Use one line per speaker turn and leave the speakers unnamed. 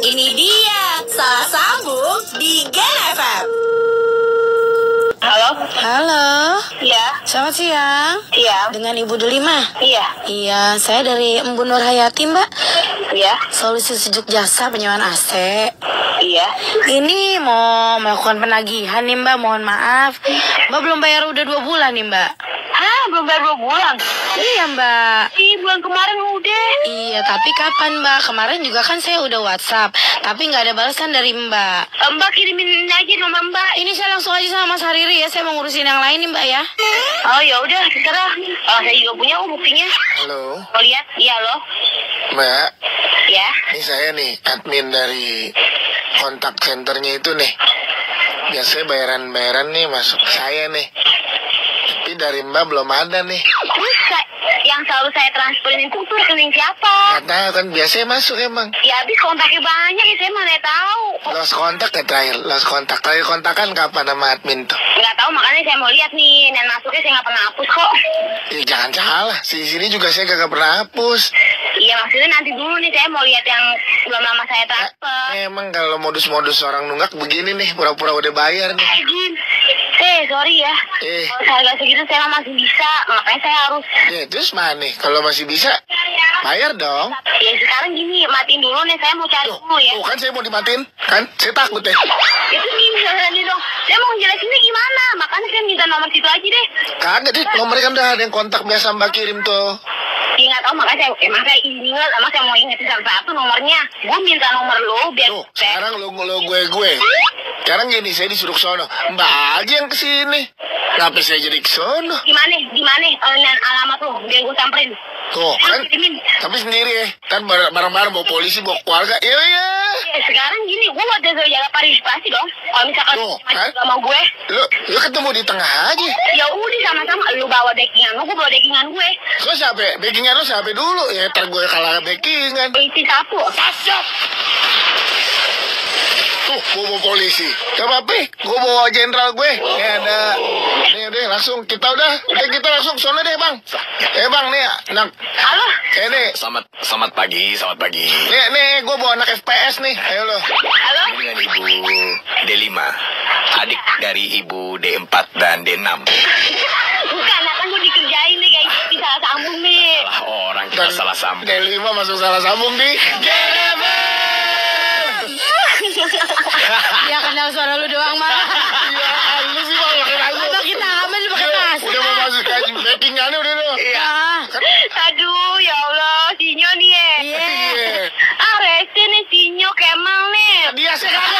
Ini dia Salah Sambung di Gen FM
Halo?
Halo,
Iya,
selamat siang.
iya,
Dengan Ibu Delima.
iya,
Iya, saya dari Embu Nur Hayati, Mbak.
iya,
Solusi sejuk jasa penyewaan AC.
iya.
Ini mau melakukan penagihan nih, Mbak. Mohon maaf. Mbak belum bayar udah dua bulan nih, Mbak.
Hah, belum bayar dua bulan?
Iya, Mbak.
Ih, bulan kemarin udah.
Iya, tapi kapan, Mbak? Kemarin juga kan saya udah WhatsApp, tapi nggak ada balasan dari Mbak.
Eh, Mbak kirimin aja nomor Mbak.
Ini saya langsung aja sama Mas Hariri ya. Saya mau ngurusin yang lain nih, Mbak ya.
Oh ya udah, terserah. Oh, saya juga punya oh, buktinya.
Halo,
Mau lihat? Iya loh.
Mbak.
Ya.
Ini saya nih, admin dari kontak centernya itu nih. Biasanya bayaran-bayaran nih masuk ke saya nih. Tapi dari Mbak belum ada nih.
Terus yang selalu saya transferin itu tuh rekening siapa?
Tahu kan biasanya masuk emang.
Ya habis kontaknya banyak ya saya mana tahu.
Lost kontak ya terakhir, lost kontak. Terakhir kontakan kapan sama admin tuh?
Nggak tahu makanya saya mau lihat nih dan masuknya saya nggak pernah hapus kok.
Ya jangan salah, di sini juga saya gak pernah hapus.
Iya maksudnya nanti dulu nih saya mau lihat yang belum lama saya transfer.
Emang kalau modus-modus orang nunggak begini nih, pura-pura udah bayar nih.
Eh. Eh, sorry ya.
Eh.
Kalau harga segitu saya masih bisa. Makanya saya harus...
Ya terus mana nih? Kalau masih bisa, bayar dong.
Ya sekarang gini, matiin dulu nih. Saya mau cari Tuh, dulu ya. tuh
kan saya mau dimatiin. Kan saya takut deh. Itu
nih dong. Saya mau ngejelasinnya gimana. Makanya saya minta nomor situ aja deh.
Kagak deh, nomornya kan udah ada yang kontak biasa Mbak kirim tuh.
Ya nggak tahu, makanya saya... Emang saya ingat, sama saya mau ingetin satu-satu nomornya. Gue minta nomor lo biar... Tuh, sekarang
lo lo gue gue. Sekarang gini, saya disuruh ke sono. Mbak aja yang ke sini. Kenapa saya jadi ke sono?
Di mana? Di mana? Dan alamat lo, biar gue samperin.
Tuh, kan. Tapi sendiri ya. Kan bar- bareng-bareng bawa polisi, bawa keluarga. Iya, iya.
Ya, sekarang gini, gue buat jaga partisipasi dong. Kalau misalkan Tuh, kan? sama gue,
Lo, lo ketemu di tengah aja.
ya udah sama-sama lu bawa backingan lu, gue bawa backingan gue.
Lo siapa? Backingan lo siapa dulu? Ya, ntar gue kalah backingan.
Isi satu.
Tuh, gue bawa polisi. Coba, Pi. Gue bawa jenderal gue. Ini ada. Nih, deh, langsung. Kita udah. Eh, kita langsung sono deh, Bang. Eh, Bang, nih. Anak. Halo? Eh, nih.
Selamat selamat pagi, selamat pagi. Nih,
nih. Gue bawa anak FPS nih. Ayo lo. Halo?
Ini dengan Ibu D5, adik dari Ibu D4 dan D6.
Bukan, kan gue dikerjain nih guys. Bisa sambung nih.
Salah orang kita salah sambung. D5
masuk salah sambung di
ya kenal suara lu doang mah.
Iya, lu sih mau kenal lu. Atau kita
aman pakai iya, mas. Udah mau
masuk kaji backingannya udah lu.
Iya.
Kan-
Aduh, ya Allah, sinyo nih. Eh.
Iya. iya.
Ah, rese nih sinyo Kemal nih.
Dia sekarang